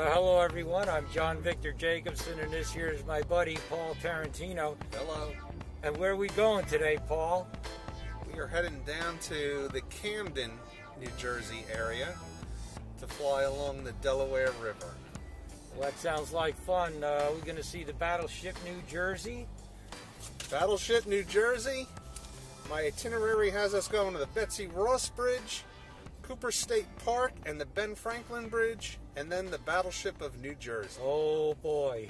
Well, hello everyone. I'm John Victor Jacobson, and this here is my buddy Paul Tarantino. Hello. And where are we going today, Paul? We are heading down to the Camden, New Jersey area to fly along the Delaware River. Well, that sounds like fun. Uh, we're going to see the Battleship New Jersey. Battleship New Jersey. My itinerary has us going to the Betsy Ross Bridge, Cooper State Park, and the Ben Franklin Bridge, and then the Battleship of New Jersey. Oh boy,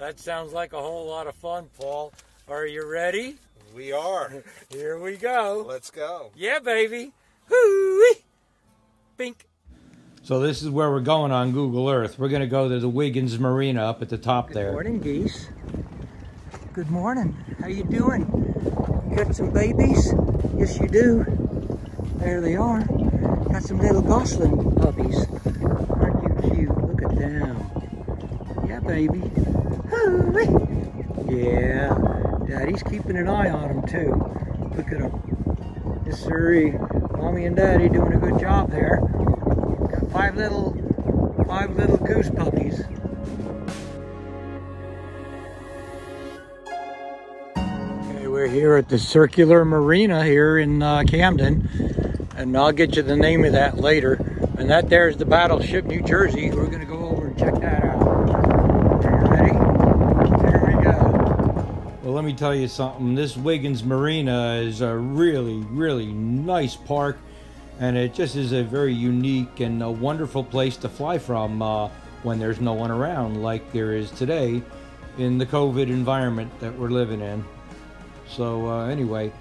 that sounds like a whole lot of fun, Paul. Are you ready? We are. Here we go. Let's go. Yeah, baby. Hoo-wee. Bink. So this is where we're going on Google Earth. We're going to go to the Wiggins Marina up at the top Good there. Good morning, geese. Good morning. How you doing? You got some babies? Yes, you do. There they are. Got some little gosling puppies. Aren't you cute? Look at them. Yeah, baby. Yeah. Daddy's keeping an eye on them, too. Look at them. Yes, sirree. Mommy and Daddy doing a good job there. Got five little, five little goose puppies. Okay, we're here at the Circular Marina here in uh, Camden, and I'll get you the name of that later. And that there's the Battleship New Jersey. We're gonna go over and check that out. Are you ready? Here we go. Well, let me tell you something. This Wiggins Marina is a really, really nice park, and it just is a very unique and a wonderful place to fly from uh, when there's no one around, like there is today in the COVID environment that we're living in. So uh, anyway,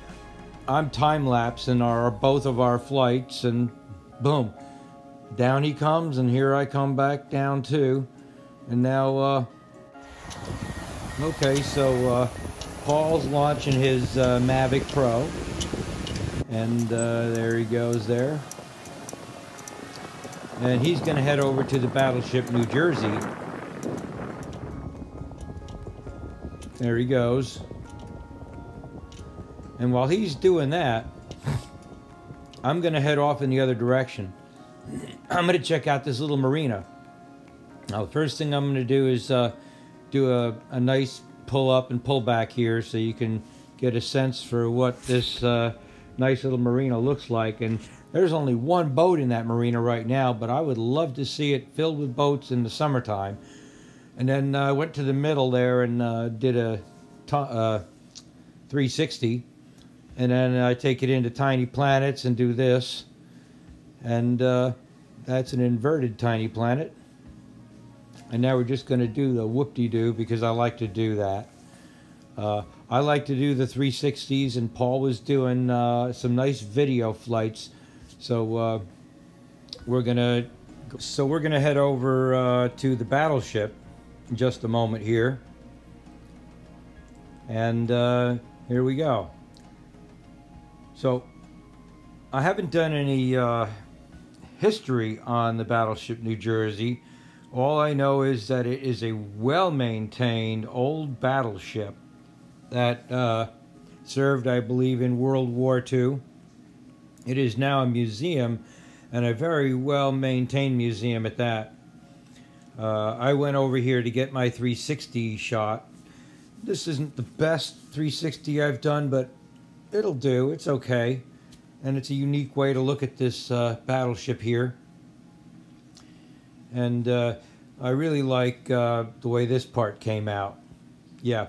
I'm time lapsing our both of our flights, and boom, down he comes, and here I come back down too, and now. Uh, Okay, so uh, Paul's launching his uh, Mavic Pro, and uh, there he goes there. And he's going to head over to the Battleship New Jersey. There he goes. And while he's doing that, I'm going to head off in the other direction. I'm going to check out this little marina. Now, the first thing I'm going to do is uh, do a, a nice pull up and pull back here so you can get a sense for what this uh, nice little marina looks like. And there's only one boat in that marina right now, but I would love to see it filled with boats in the summertime. And then I uh, went to the middle there and uh, did a uh, 360. And then I take it into Tiny Planets and do this. And uh, that's an inverted Tiny Planet. And now we're just going to do the whoop-de-doo because I like to do that. Uh, I like to do the 360s, and Paul was doing uh, some nice video flights. So uh, we're gonna, so we're gonna head over uh, to the battleship in just a moment here. And uh, here we go. So I haven't done any uh, history on the battleship New Jersey. All I know is that it is a well maintained old battleship that uh, served, I believe, in World War II. It is now a museum and a very well maintained museum at that. Uh, I went over here to get my 360 shot. This isn't the best 360 I've done, but it'll do. It's okay. And it's a unique way to look at this uh, battleship here and uh, I really like uh, the way this part came out. Yeah.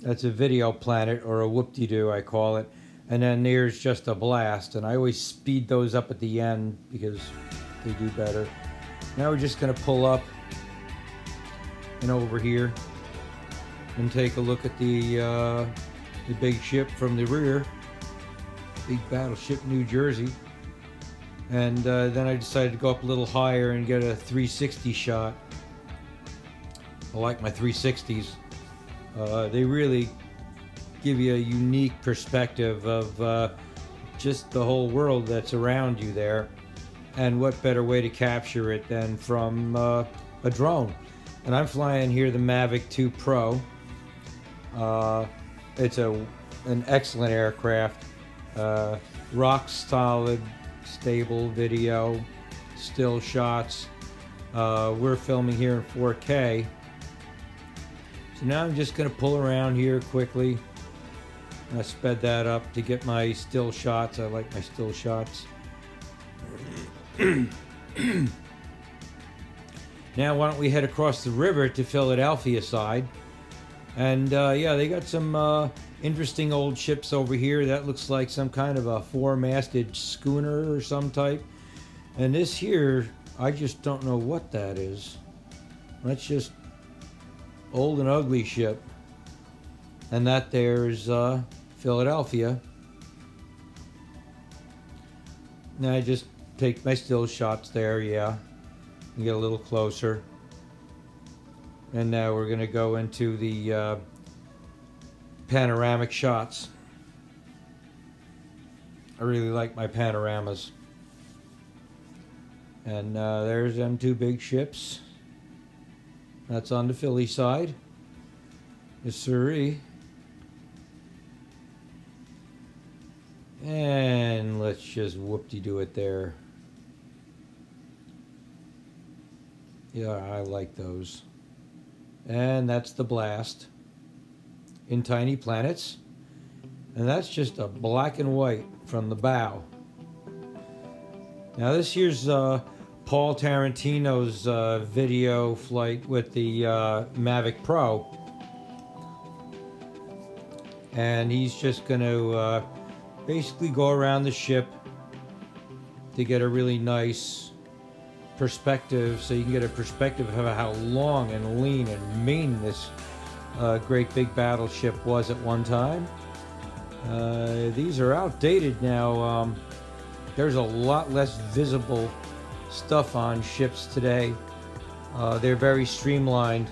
That's a video planet or a whoop-de-doo, I call it. And then there's just a blast, and I always speed those up at the end because they do better. Now we're just going to pull up and over here and take a look at the uh, the big ship from the rear, big battleship New Jersey and uh, then I decided to go up a little higher and get a 360 shot. I like my 360s. Uh, they really give you a unique perspective of uh, just the whole world that's around you there. And what better way to capture it than from uh, a drone? And I'm flying here the Mavic 2 Pro. Uh, it's a an excellent aircraft, uh, rock solid, stable video, still shots. Uh, we're filming here in 4K. So now I'm just going to pull around here quickly. I sped that up to get my still shots. I like my still shots. now, why don't we head across the river to Philadelphia side? And uh, yeah, they got some uh, interesting old ships over here. That looks like some kind of a four-masted schooner or some type. And this here, I just don't know what that is. That's just old and ugly ship. And that there's uh, Philadelphia. Now I just take my still shots there, yeah. And get a little closer. And now we're going to go into the uh, panoramic shots. I really like my panoramas. And uh, there's them two big ships. That's on the Philly side. The Surrey. And let's just whoop-de-do it there. Yeah, I like those. And that's the blast in Tiny Planets. And that's just a black and white from the bow. Now this here's uh, Paul Tarantino's uh, video flight with the uh, Mavic Pro. And he's just going to uh, basically go around the ship to get a really nice perspective so you can get a perspective of how long and lean and mean this uh, great big battleship was at one time. Uh, these are outdated now. Um, there's a lot less visible stuff on ships today. Uh, they're very streamlined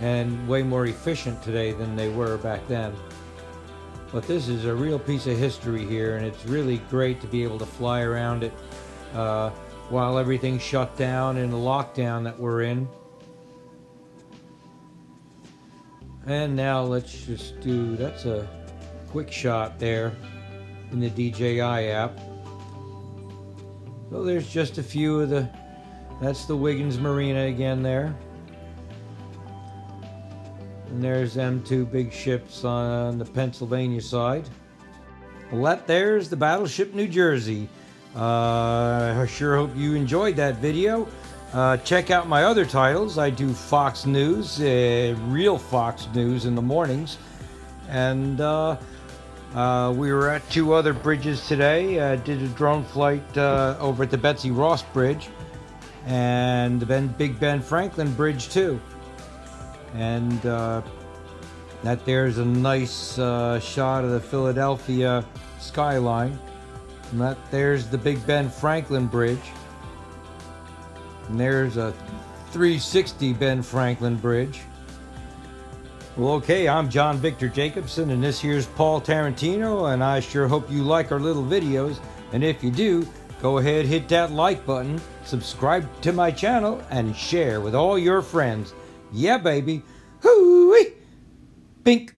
and way more efficient today than they were back then. But this is a real piece of history here, and it's really great to be able to fly around it uh, while everything's shut down in the lockdown that we're in. And now let's just do, that's a quick shot there in the DJI app. So there's just a few of the, that's the Wiggins Marina again there. And there's them two big ships on the Pennsylvania side. Well, that there's the Battleship New Jersey. Uh, I sure hope you enjoyed that video. Uh, check out my other titles. I do Fox News, uh, real Fox News in the mornings. And uh, uh we were at two other bridges today. I did a drone flight uh, over at the Betsy Ross Bridge and the ben, Big Ben Franklin Bridge too. And uh, that there's a nice shot of the Philadelphia skyline. And that there's the Big Ben Franklin Bridge. And there's a 360 Ben Franklin Bridge. Well, okay, I'm John Victor Jacobson, and this here's Paul Tarantino, and I sure hope you like our little videos. And if you do, go ahead, hit that like button, subscribe to my channel, and share with all your friends. Yeah, baby. Hoo-wee! Bink!